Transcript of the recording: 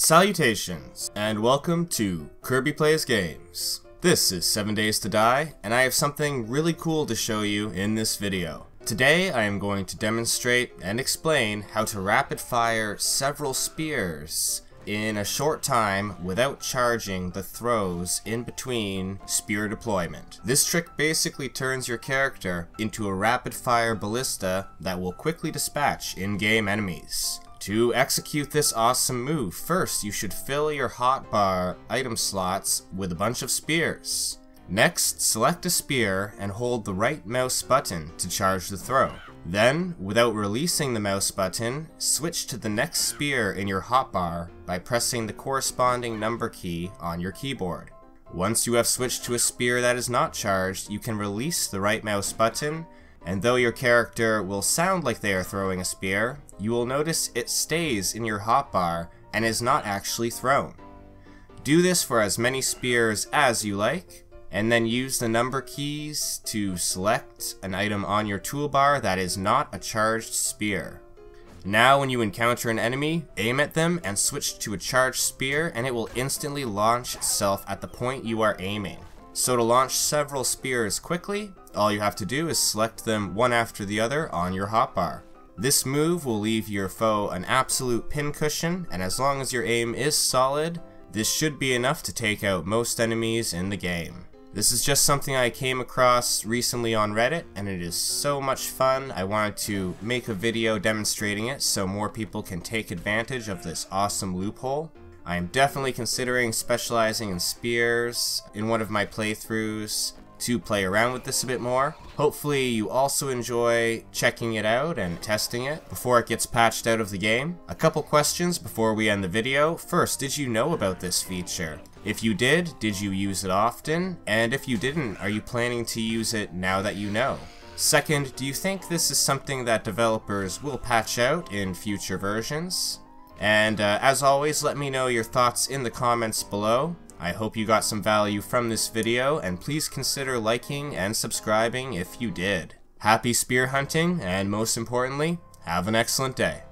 Salutations, and welcome to Kirby Plays Games. This is 7 Days to Die, and I have something really cool to show you in this video. Today I am going to demonstrate and explain how to rapid fire several spears in a short time without charging the throws in between spear deployment. This trick basically turns your character into a rapid fire ballista that will quickly dispatch in-game enemies. To execute this awesome move, first you should fill your hotbar item slots with a bunch of spears. Next, select a spear and hold the right mouse button to charge the throw. Then, without releasing the mouse button, switch to the next spear in your hotbar by pressing the corresponding number key on your keyboard. Once you have switched to a spear that is not charged, you can release the right mouse button and though your character will sound like they are throwing a spear, you will notice it stays in your hotbar and is not actually thrown. Do this for as many spears as you like, and then use the number keys to select an item on your toolbar that is not a charged spear. Now when you encounter an enemy, aim at them and switch to a charged spear and it will instantly launch itself at the point you are aiming. So to launch several spears quickly, all you have to do is select them one after the other on your hotbar. This move will leave your foe an absolute pincushion, and as long as your aim is solid, this should be enough to take out most enemies in the game. This is just something I came across recently on Reddit, and it is so much fun. I wanted to make a video demonstrating it so more people can take advantage of this awesome loophole. I am definitely considering specializing in spears in one of my playthroughs to play around with this a bit more. Hopefully you also enjoy checking it out and testing it before it gets patched out of the game. A couple questions before we end the video. First, did you know about this feature? If you did, did you use it often? And if you didn't, are you planning to use it now that you know? Second, do you think this is something that developers will patch out in future versions? And uh, as always, let me know your thoughts in the comments below. I hope you got some value from this video, and please consider liking and subscribing if you did. Happy spear hunting, and most importantly, have an excellent day.